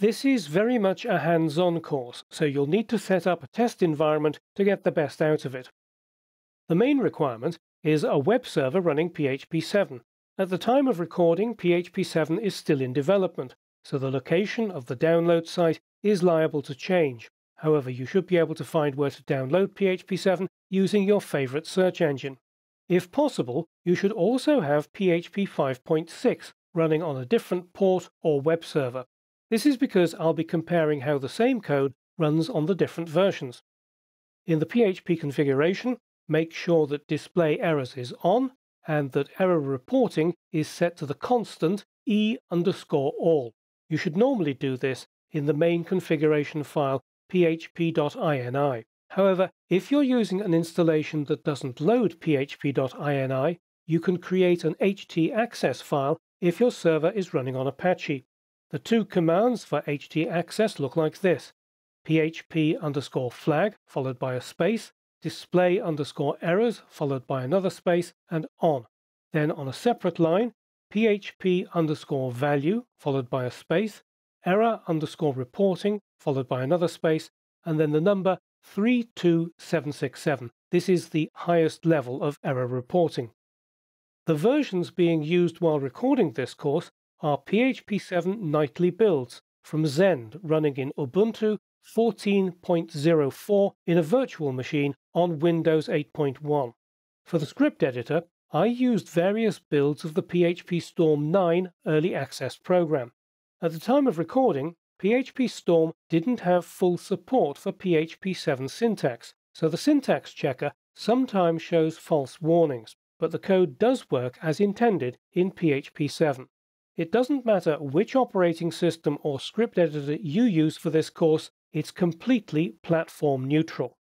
This is very much a hands-on course, so you'll need to set up a test environment to get the best out of it. The main requirement is a web server running PHP 7. At the time of recording, PHP 7 is still in development, so the location of the download site is liable to change. However, you should be able to find where to download PHP 7 using your favorite search engine. If possible, you should also have PHP 5.6 running on a different port or web server. This is because I'll be comparing how the same code runs on the different versions. In the PHP configuration, make sure that display errors is on and that error reporting is set to the constant e underscore all. You should normally do this in the main configuration file php.ini. However, if you're using an installation that doesn't load php.ini, you can create an htaccess file if your server is running on Apache. The two commands for htaccess look like this php underscore flag followed by a space, display underscore errors followed by another space, and on. Then on a separate line, php underscore value followed by a space, error underscore reporting followed by another space, and then the number 32767. This is the highest level of error reporting. The versions being used while recording this course are PHP 7 nightly builds from Zend running in Ubuntu 14.04 in a virtual machine on Windows 8.1. For the script editor, I used various builds of the PHP Storm 9 early access program. At the time of recording, PHP Storm didn't have full support for PHP 7 syntax, so the syntax checker sometimes shows false warnings, but the code does work as intended in PHP 7. It doesn't matter which operating system or script editor you use for this course, it's completely platform neutral.